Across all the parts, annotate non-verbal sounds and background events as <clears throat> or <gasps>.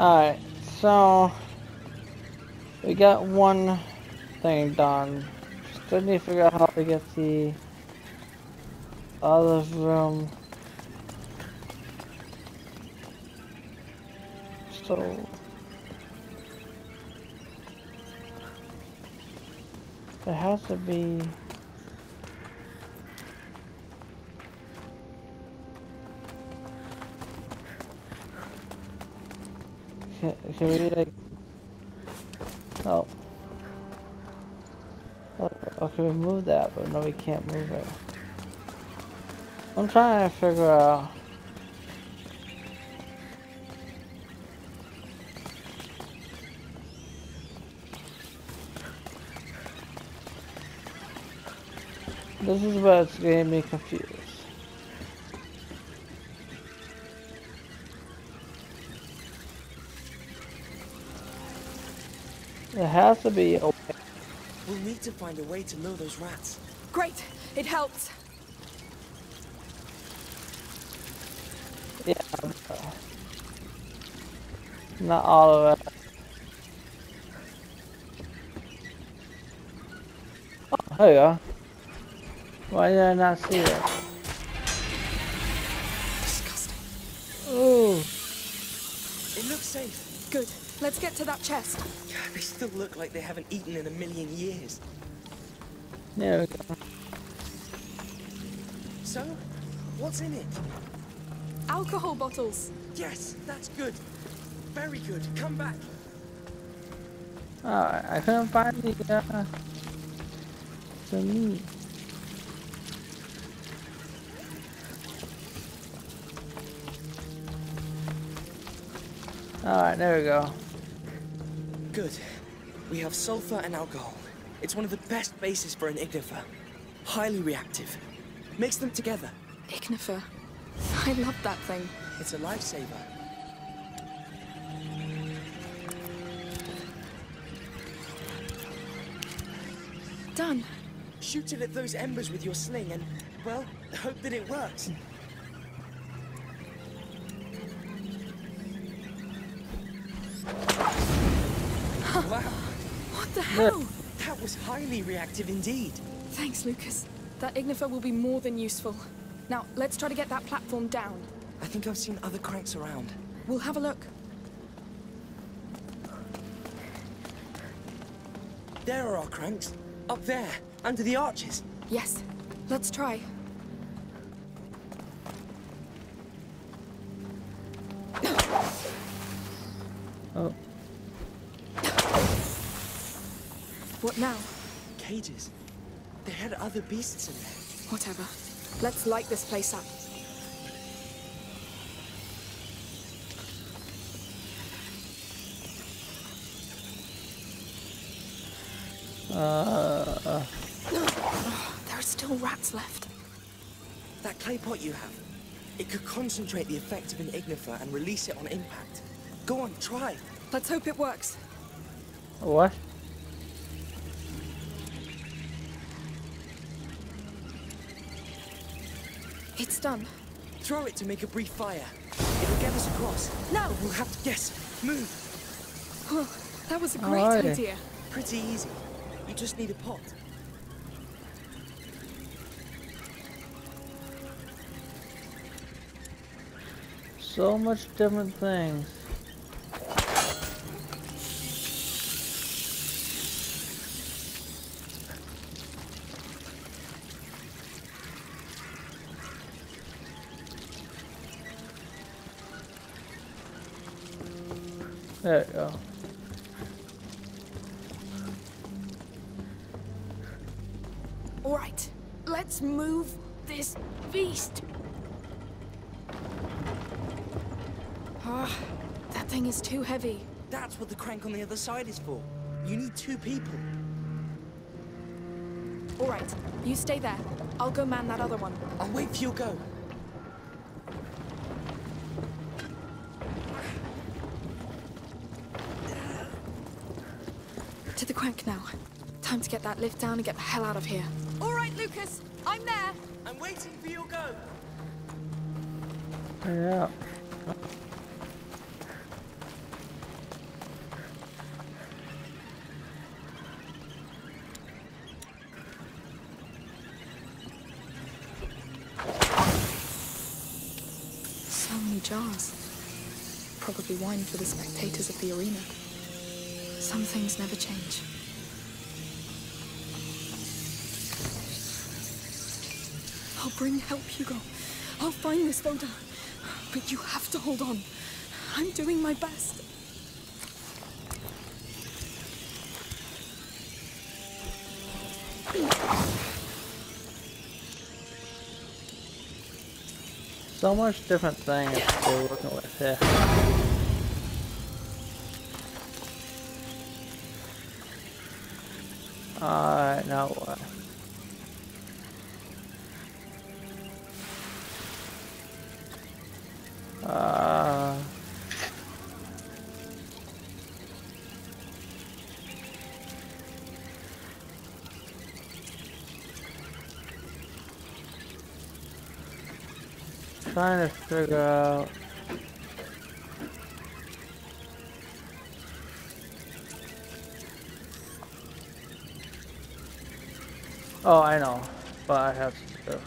Alright, so we got one thing done. Still need to figure out how to get the other room. So there has to be Can, can we like Oh. Okay, we move that, but no, we can't move it. I'm trying to figure out. This is where it's getting me confused. There has to be way. We'll need to find a way to lure those rats. Great, it helps. Yeah. Not all of it. Oh, there you go. Why did I not see it? Disgusting. Ooh. It looks safe. Good. Let's get to that chest. They still look like they haven't eaten in a million years. There we go. So, what's in it? Alcohol bottles. Yes, that's good. Very good. Come back. Alright, I couldn't find the, uh, the meat. Alright, there we go. Good. We have sulfur and alcohol. It's one of the best bases for an ignifer. Highly reactive. Mix them together. Ignifer. I love that thing. It's a lifesaver. Done. Shoot it at those embers with your sling and, well, hope that it works. wow, What the hell? that was highly reactive indeed. Thanks, Lucas. That Ignifer will be more than useful. Now, let's try to get that platform down. I think I've seen other cranks around. We'll have a look. There are our cranks. Up there, under the arches. Yes. Let's try. Oh, What now? Cages. They had other beasts in there. Whatever. Let's light this place up. uh, There are still rats left. That clay pot you have, it could concentrate the effect of an ignifer and release it on impact. Go on, try. Let's hope it works. what? It's done. Throw it to make a brief fire. It'll get us across. Now! But we'll have to guess. Move. Well, that was a great Alright. idea. Pretty easy. You just need a pot. So much different things. Right, let's move this beast. Ah, that thing is too heavy. That's what the crank on the other side is for. You need two people. All right, you stay there. I'll go man that other one. I'll wait for your go. To the crank now. Time to get that lift down and get the hell out of here. All right, Lucas. I'm there. I'm waiting for your go. Yeah. So many jars. Probably wine for the spectators of the arena. Some things never change. Bring help, Hugo. I'll find this Vaudin. But you have to hold on. I'm doing my best. So much different things we're working with here. Alright, now what? Uh... Trying to figure out... Oh, I know, but I have to.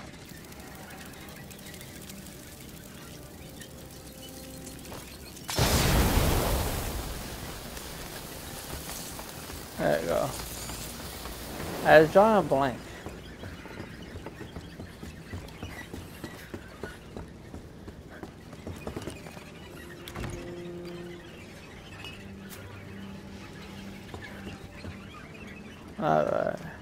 There you go. I was drawing a blank. Alright.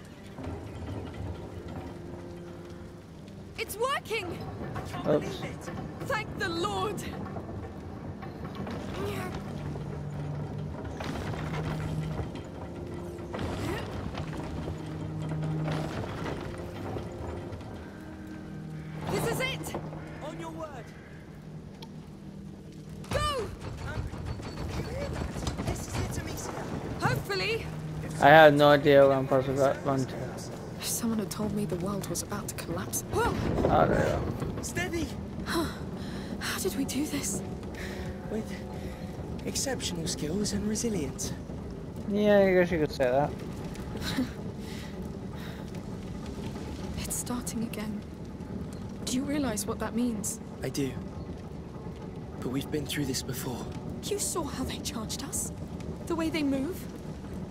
I had no idea where I'm supposed to go- run to. If someone had told me the world was about to collapse. Whoa! Oh, there you go. Steady. How did we do this? With exceptional skills and resilience. Yeah, I guess you could say that. <laughs> It's starting again. Do you realize what that means? I do. But we've been through this before. You saw how they charged us? The way they move?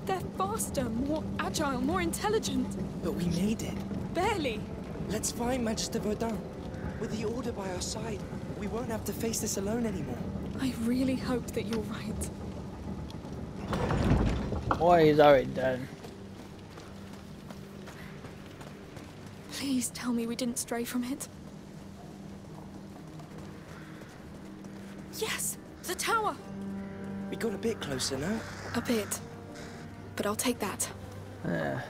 They're faster, more agile, more intelligent. But we made it. Barely. Let's find Magister Vaudin. With the Order by our side, we won't have to face this alone anymore. I really hope that you're right. Boy, he's already dead. Please tell me we didn't stray from it. Yes, the tower. We got a bit closer now. A bit. But I'll take that. Yeah.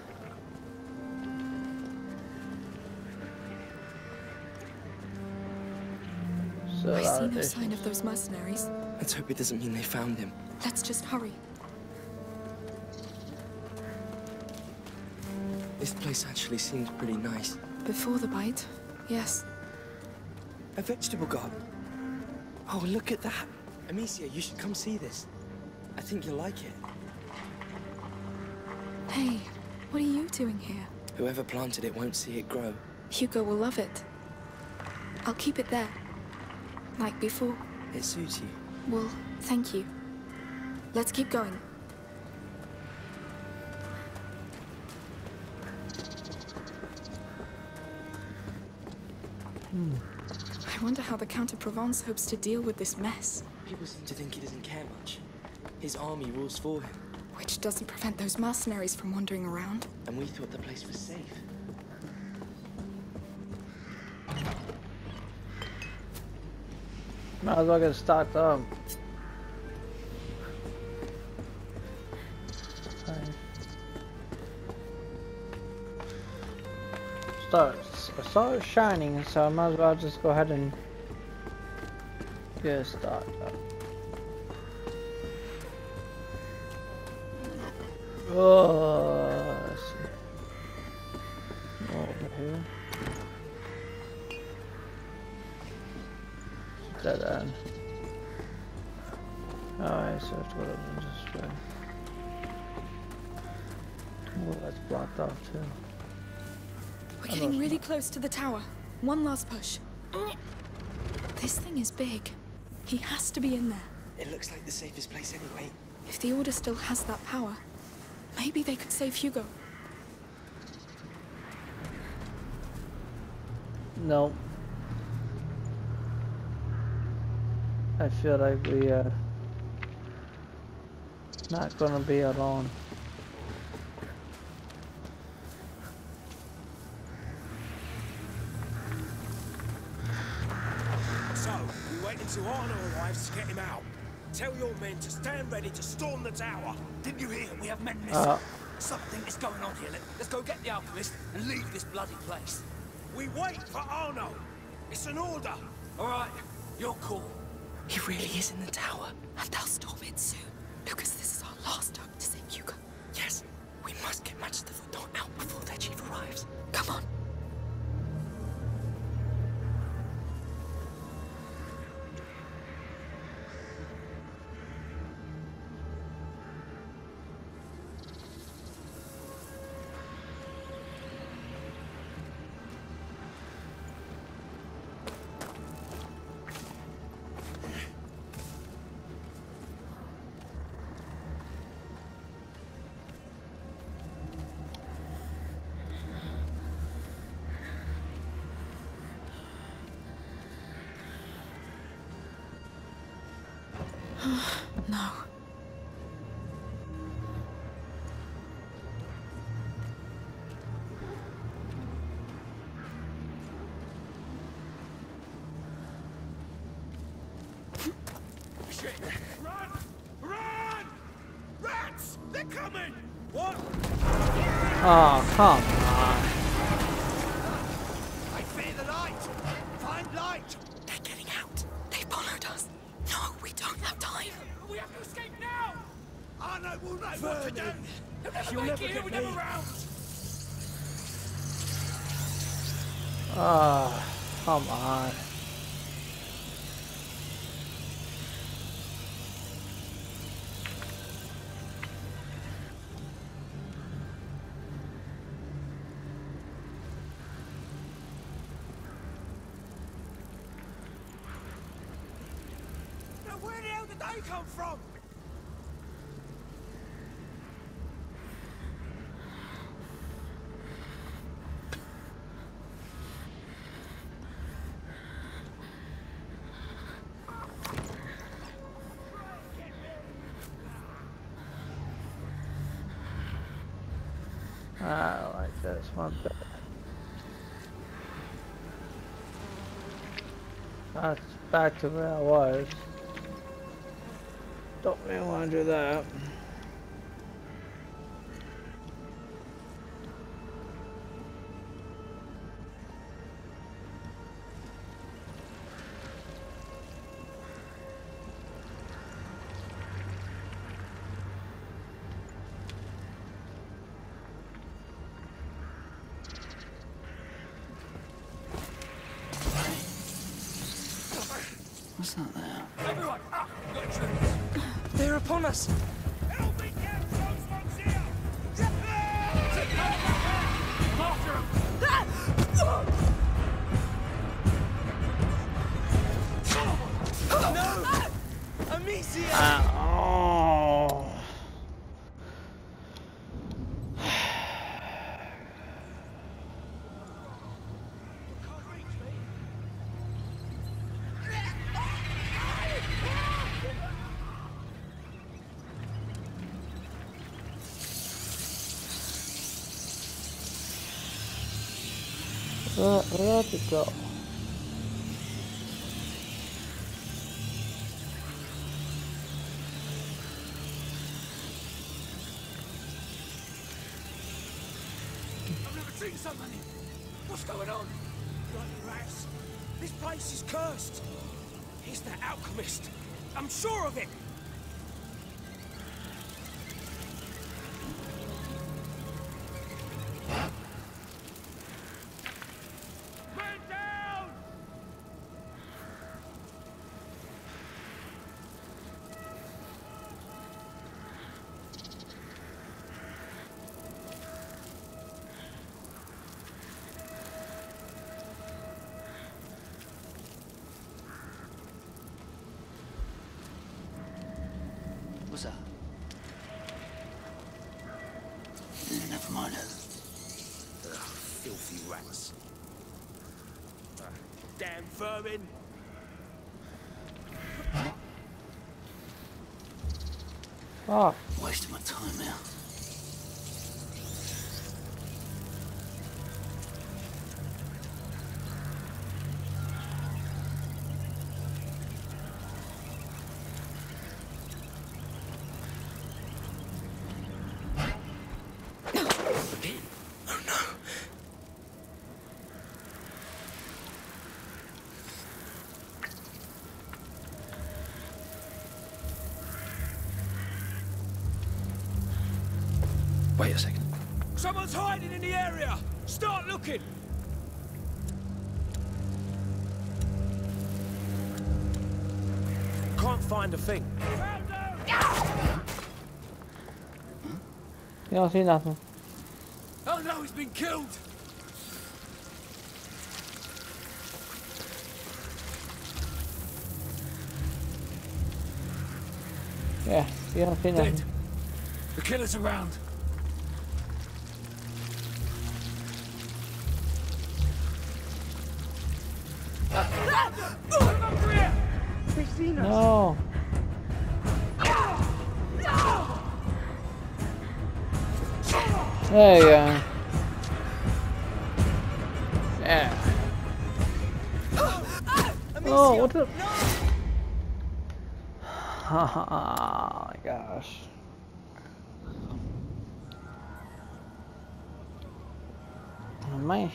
So I see uh, no that sign of those mercenaries. Let's hope it doesn't mean they found him. Let's just hurry. This place actually seems pretty nice. Before the bite, yes. A vegetable garden. Oh, look at that. Amicia, you should come see this. I think you'll like it. Hey, what are you doing here? Whoever planted it won't see it grow. Hugo will love it. I'll keep it there. Like before. It suits you. Well, thank you. Let's keep going. Hmm. I wonder how the Count of Provence hopes to deal with this mess. People seem to think he doesn't care much. His army rules for him, Which doesn't prevent those mercenaries from wandering around. and we thought the place was safe. Might as well get stocked up. Fine. Start, start shining, so I might as well just go ahead and get stocked up. Oh, let's see. Over here. Dead end. Alright, so it's what I'm just way. Oh, that's blocked off too. We're getting really close to the tower. One last push. This thing is big. He has to be in there. It looks like the safest place anyway. If the Order still has that power, maybe they could save Hugo. No. I feel like we are not gonna be alone. We have men missing. Uh, Something is going on here. Let, us go get the alchemist and leave this bloody place. We wait for Arnaud. It's an order. All right, you're cool. He really is in the tower, and they'll storm it soon. Lucas, this is our last hope to save Hugo. Yes, we must get Match the Foot out before their chief arrives. <sighs> no. Shit. Run! Run! Rats! They're coming! What? oh, come one better. That's back to where I was. Don't really want to do that. Where, where to go? I've confirming. Fuck. Ah. Wasting my time now. Someone's hiding in the area! Start looking! Can't find a thing. You don't see nothing. Oh no, he's been killed! Yeah, you don't see nothing. The killer's around. may.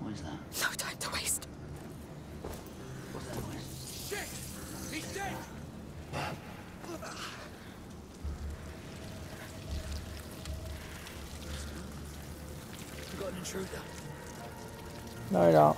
What is that? Intruder. No, you don't.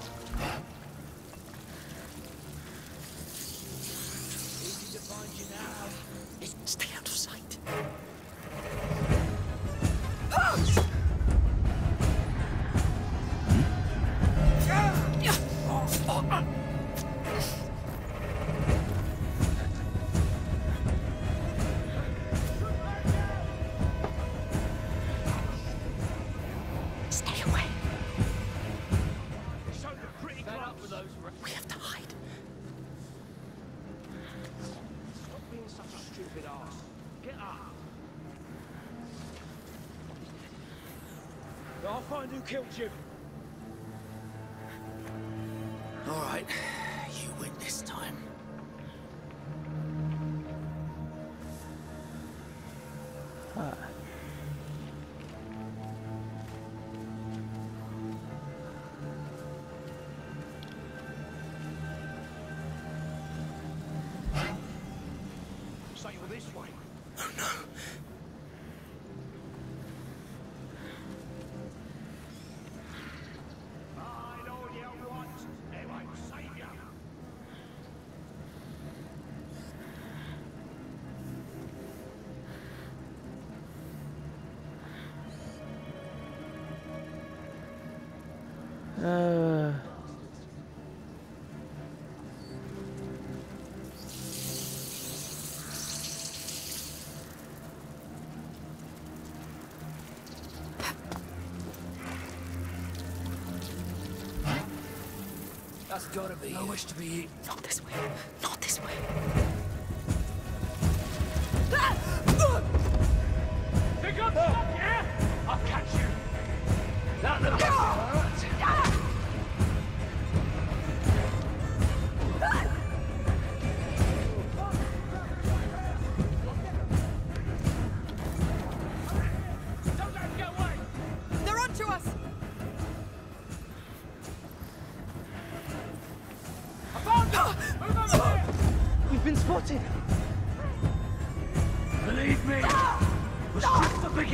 killed you. That's gotta be. I wish to be. Not this way. Not this way.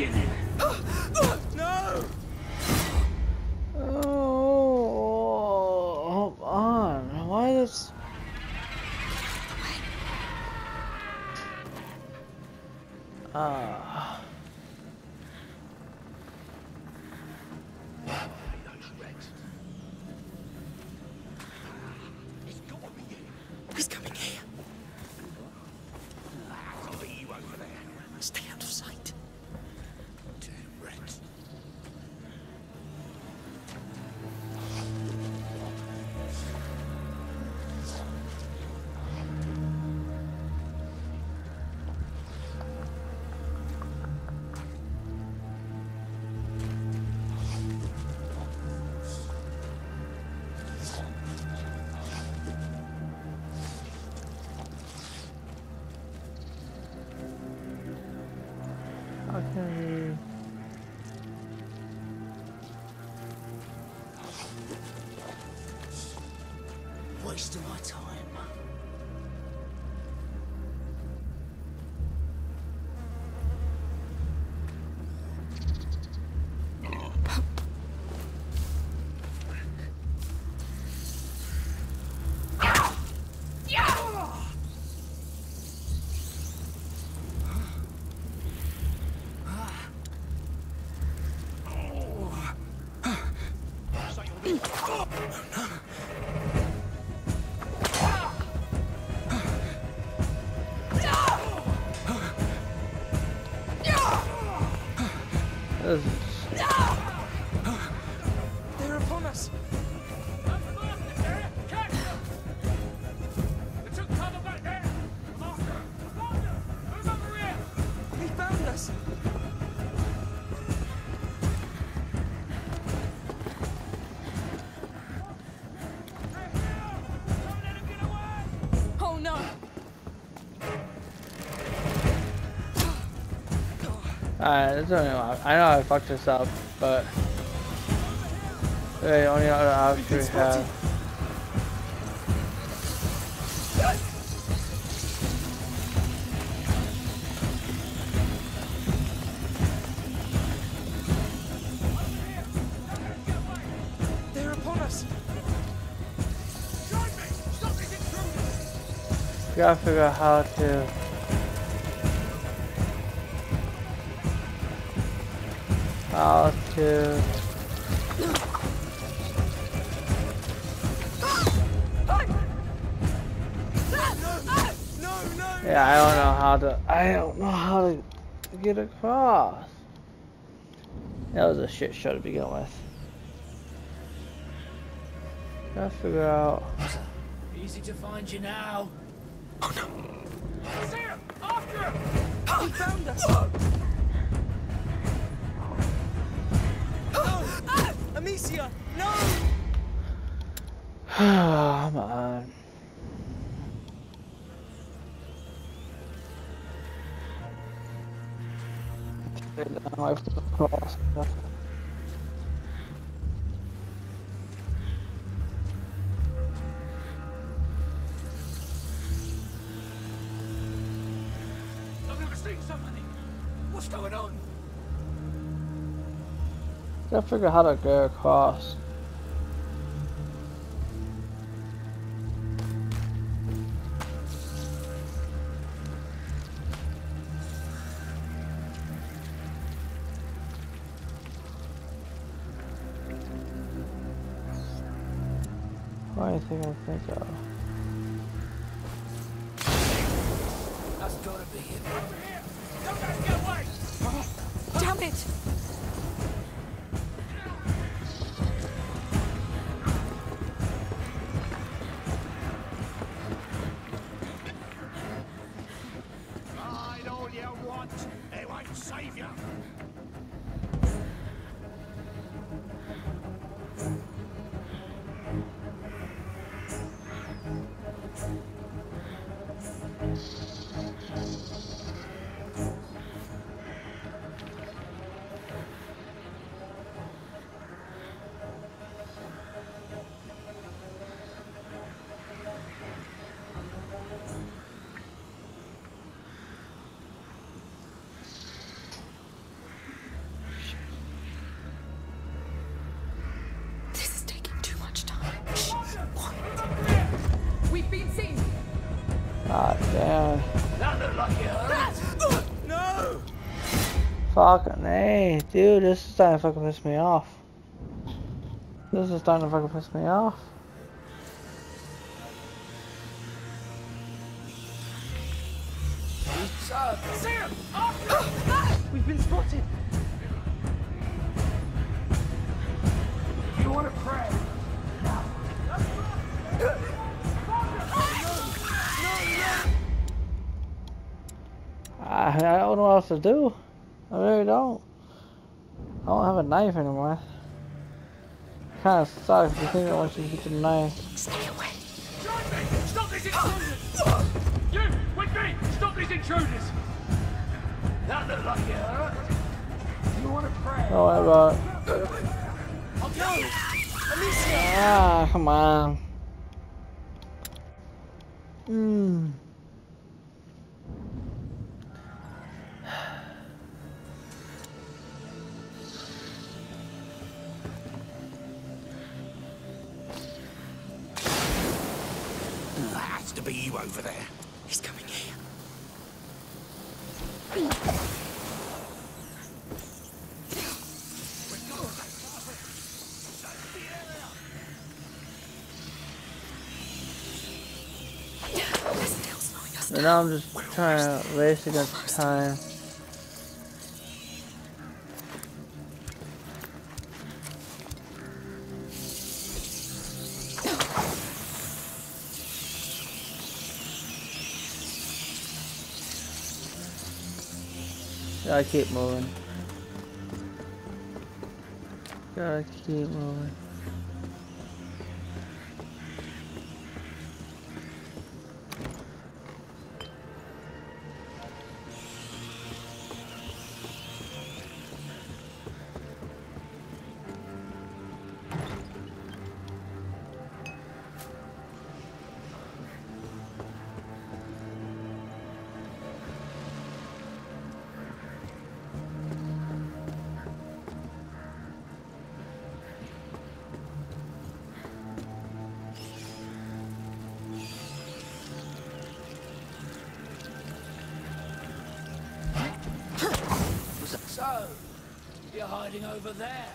beginning. <gasps> Alright, that's only I know I fucked this up, but the only other option we have. They're upon us. We gotta figure out how to. How to. No, no. Yeah, I don't know how to. I don't know how to get across. That was a shit show to begin with. Gotta figure out. Easy to find you now. Oh, after. He found us. Amicia, no. <sighs> Come on. I've never seen so many. What's going on? Gotta figure out how to go across. Only thing I think of. That's gotta be it. Damn it! Fucking hey, dude, this is starting to fucking piss me off. This is starting to fucking piss me off. Sam! We've been spotted. You want to pray? I don't know what else to do. I really don't. I don't have a knife anymore. Kinda sucks to think that once you get the knife. Stay away. Join me! Stop these intruders! You, with me! Stop these intruders! That looked like it hurt. You want to pray? Don't worry about it. Oh no! Amicia! Ah, come on. Hmm. To be you over there. He's coming here. They're still slowing us And now I'm just trying to race against time. Gotta keep moving. Gotta keep moving. Over there.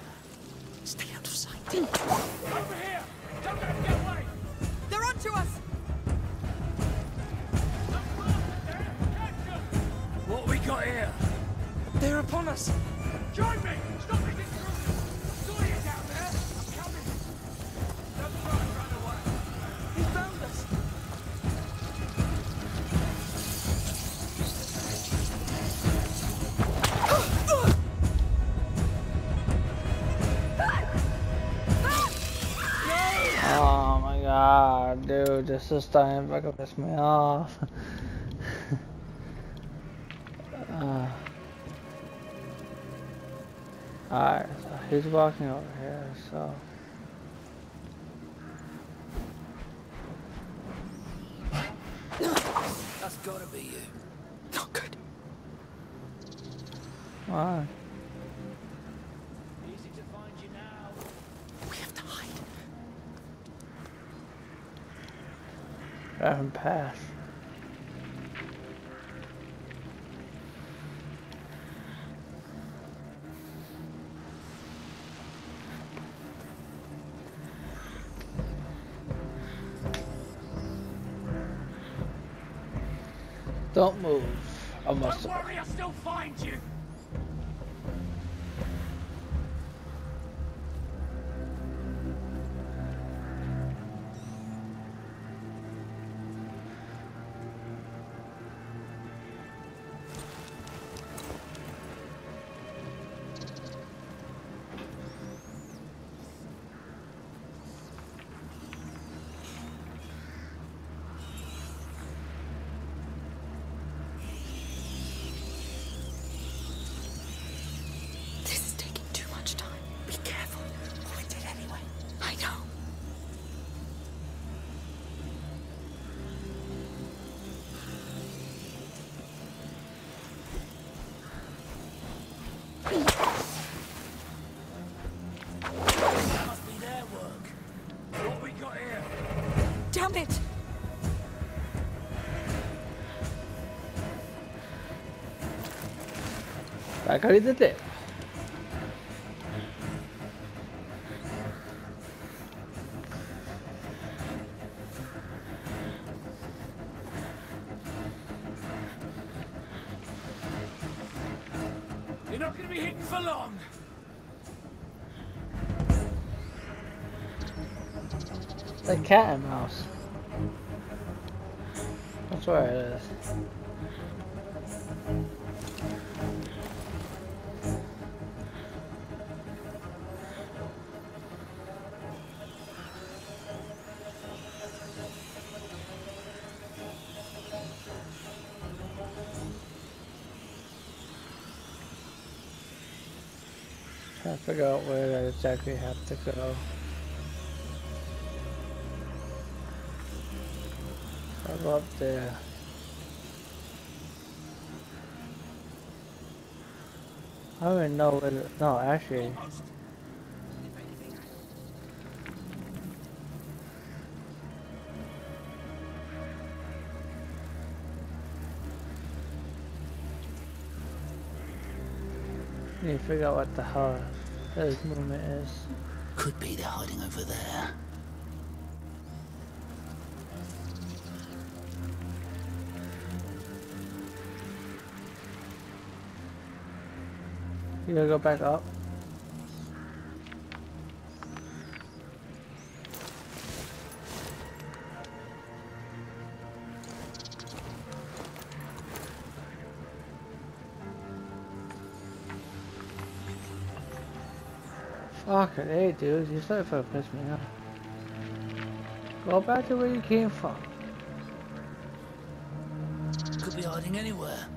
This is starting to fucking piss me off. <laughs> uh, Alright, so he's walking over here, so. That's gotta be you. Not good. Why? Easy to find you now. We have to hide. Him pass. Don't move. I must. To be hidden for long. The cat and mouse. That's where it is. Exactly have to go. Up there. I don't even know where no, actually. I need to figure out what the hell Could be they're hiding over there. You gotta go back up. Fucking hey dude, you started to piss me off. Go back to where you came from. Could be hiding anywhere.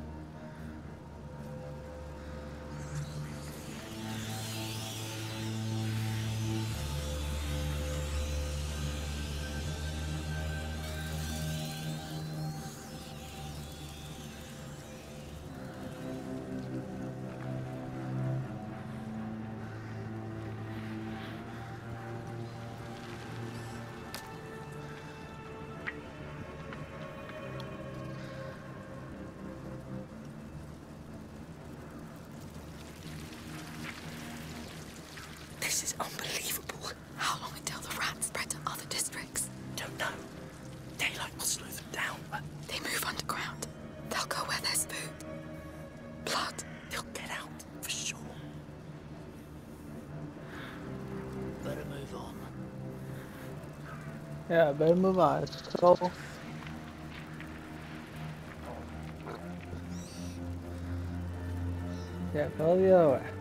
Is unbelievable. How long until the rats spread to other districts? Don't know. Daylight will slow them down, but They move underground. They'll go where there's food. Blood. they'll get out for sure. Better move on. Yeah, better move on. Let's go. Yeah, go the other way.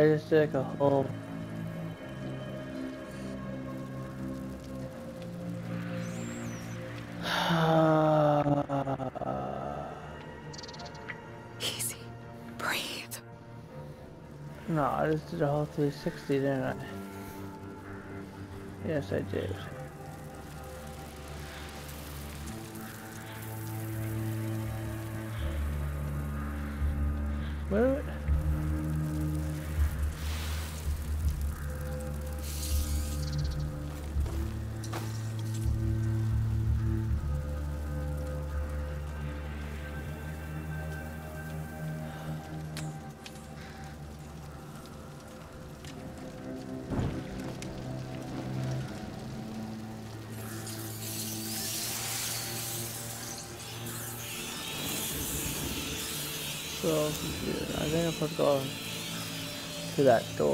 I just took a whole. Easy. Breathe. no, I just did a whole 360, didn't I? Yes, I did. To go to that door.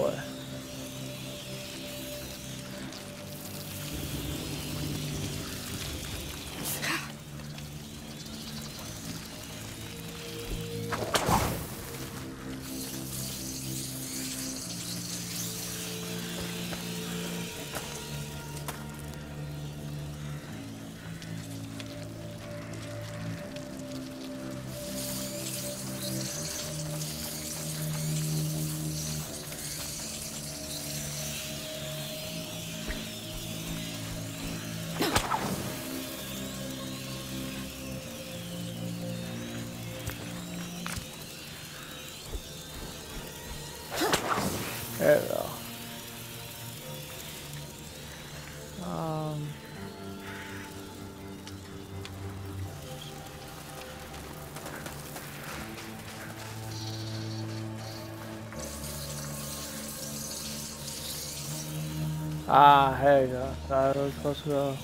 Ah, there you go. That was to go.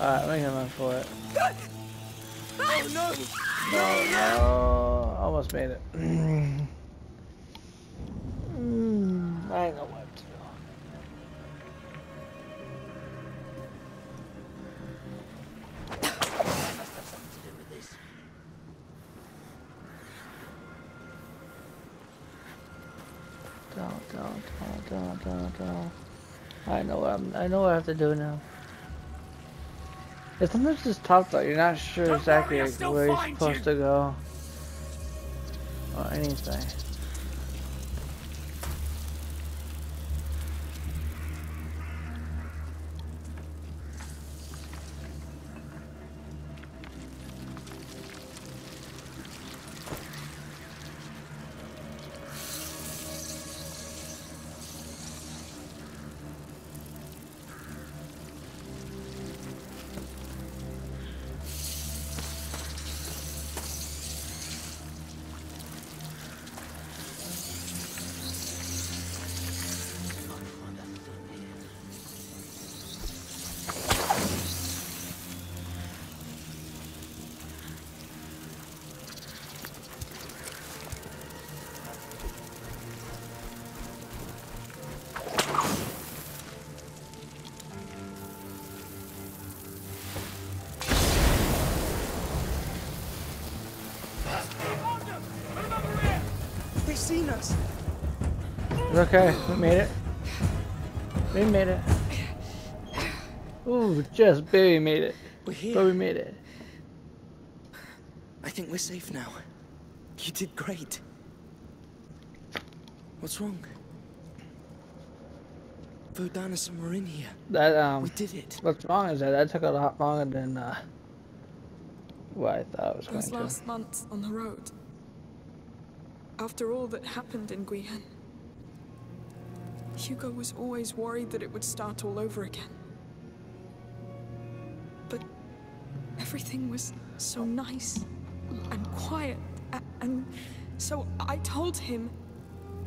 Alright, make him run for it. Oh no! No, no. Almost made it. <clears throat> I know what I have to do now. It's sometimes just tough though. You're not sure Don't exactly worry, I'll like, still where you're supposed you. to go. Or anything. Okay. We made it. We made it. Ooh, just barely made it. We're here. But we made it. I think we're safe now. You did great. What's wrong? Vaudin is somewhere in here. That um, We did it. what's wrong is that that took a lot longer than uh, what I thought it was going Those to. last months on the road. After all that happened in Guyenne. Hugo was always worried that it would start all over again. But everything was so nice and quiet. And so I told him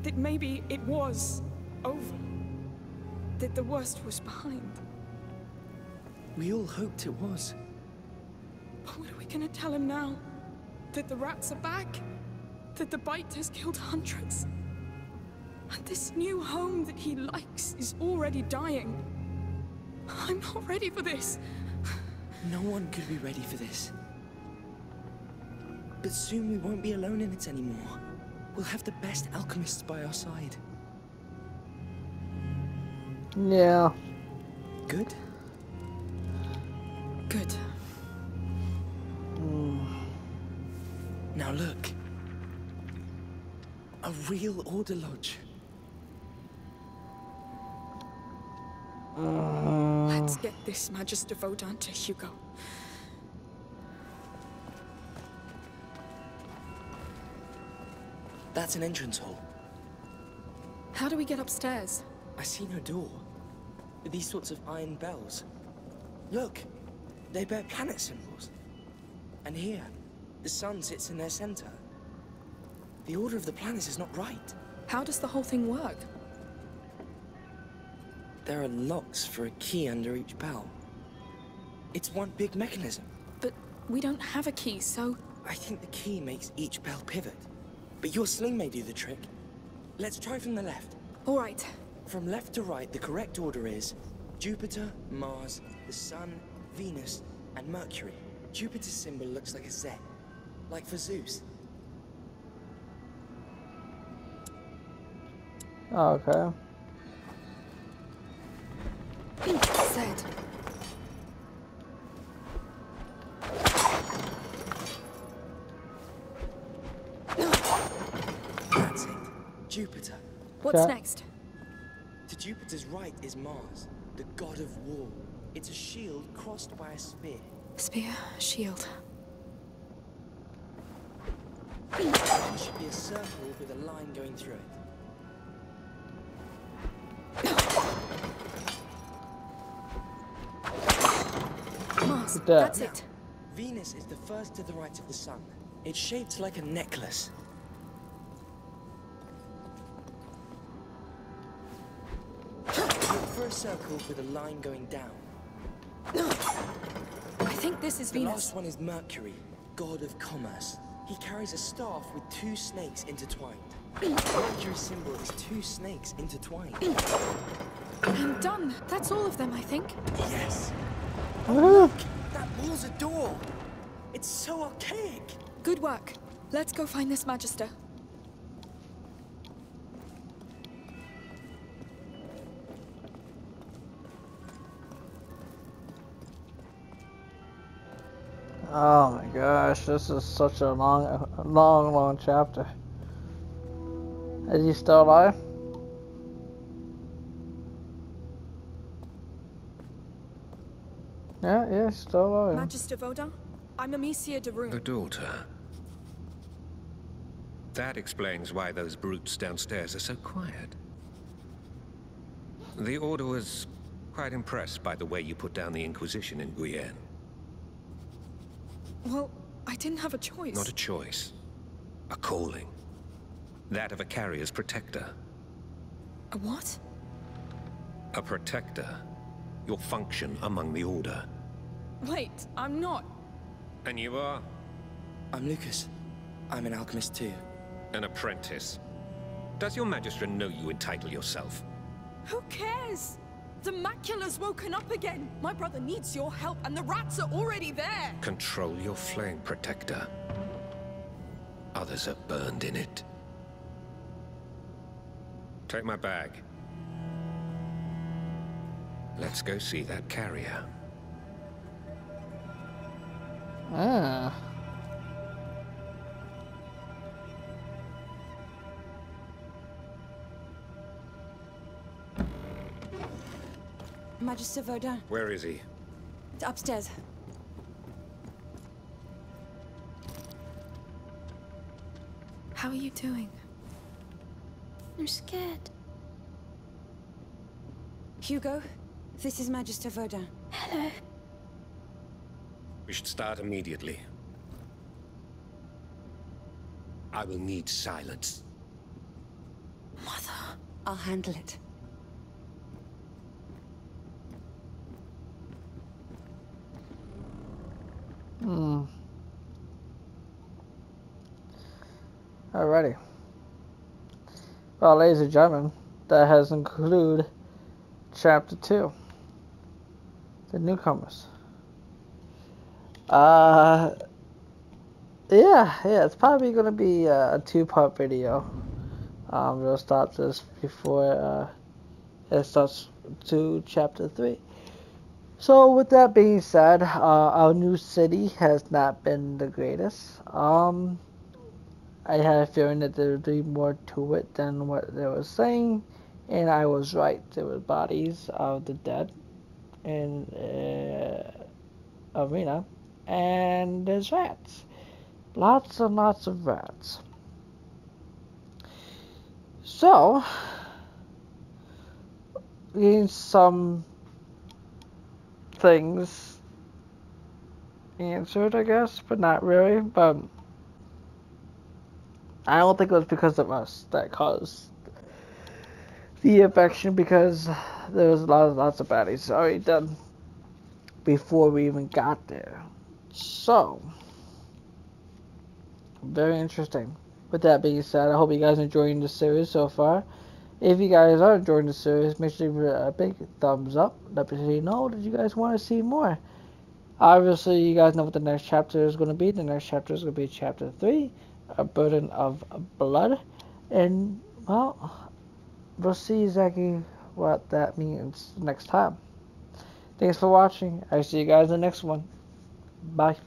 that maybe it was over. That the worst was behind. We all hoped it was. But what are we gonna tell him now? That the rats are back? That the bite has killed hundreds? And this new home that he likes is already dying? I'm not ready for this. No one could be ready for this. But soon we won't be alone in it anymore. We'll have the best alchemists by our side. Yeah. Good? Good. Hmm. Now look. A real order lodge. Uh, Let's get this Magister Vaudin to Hugo. That's an entrance hall. How do we get upstairs? I see no door. These sorts of iron bells. Look, they bear planet symbols. And here, the sun sits in their center. The order of the planets is not right. How does the whole thing work? There are locks for a key under each bell. It's one big mechanism. But we don't have a key, so I think the key makes each bell pivot. But your sling may do the trick. Let's try from the left. all right. From left to right, the correct order is Jupiter, Mars, the Sun, Venus, and Mercury. Jupiter's symbol looks like a Z, like for Zeus. Oh, okay. Said. That's it. Jupiter. What's Okay. next? To Jupiter's right is Mars, the god of war. It's a shield crossed by a spear. Spear, shield. There should be a circle with a line going through it. Mars, that? that's it. Venus is the first to the right of the sun. It's shaped like a necklace. Look for a circle with a line going down. I think this is The Venus. last one is Mercury, god of commerce. He carries a staff with two snakes intertwined. Mercury's symbol is two snakes intertwined. I'm done. That's all of them, I think. Yes! Woohoo! That a door! It's so archaic! Good work. Let's go find this Magister. Oh my gosh, this is such a long, long, long chapter. Is he still alive? Yeah, yeah, still alive. Magister Vaudin? I'm Amicia de Rune. The daughter. That explains why those brutes downstairs are so quiet. The Order was quite impressed by the way you put down the Inquisition in Guyenne. Well, I didn't have a choice. Not a choice. A calling. That of a carrier's protector. A what? A protector. Your function among the Order. Wait, I'm not. And you are I'm Lucas. I'm an alchemist too. an apprentice. Does your Magistra know you entitle yourself? Who cares? The macula's woken up again. My brother needs your help, and the rats are already there. Control your flame, Protector. Others are burned in it. Take my bag. Let's go see that carrier. Ah. Magister Vaudin, Where is he? upstairs. How are you doing? I'm scared. Hugo, this is Magister Vaudin. Hello. We should start immediately. I will need silence. Mother. I'll handle it. Hmm. Alrighty. Well, ladies and gentlemen, that has included chapter two. The newcomers. Uh, yeah, yeah, it's probably gonna be a, two-part video. Um, we'll stop this before uh, it starts to chapter three. So, with that being said, uh, our new city has not been the greatest. Um, I had a feeling that there would be more to it than what they were saying, and I was right. There were bodies of the dead in uh, arena, and there's rats. Lots and lots of rats. So, getting some things answered, I guess, but not really. But I don't think it was because of us that caused the infection because there was lots, lot lots of baddies already done before we even got there. So very interesting. With that being said, I hope you guys are enjoying the series so far. If you guys are enjoying the series, make sure you give it a big thumbs up. Let me know that you guys want to see more. Obviously, you guys know what the next chapter is going to be. The next chapter is going to be chapter 3, A Burden of Blood. And, well, we'll see exactly what that means next time. Thanks for watching. I see you guys in the next one. Bye.